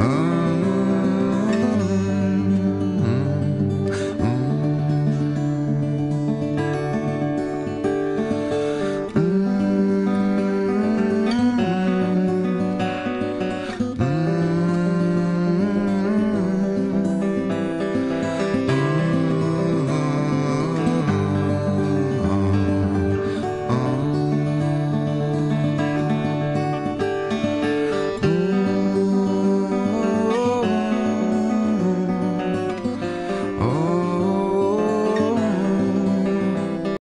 Oh.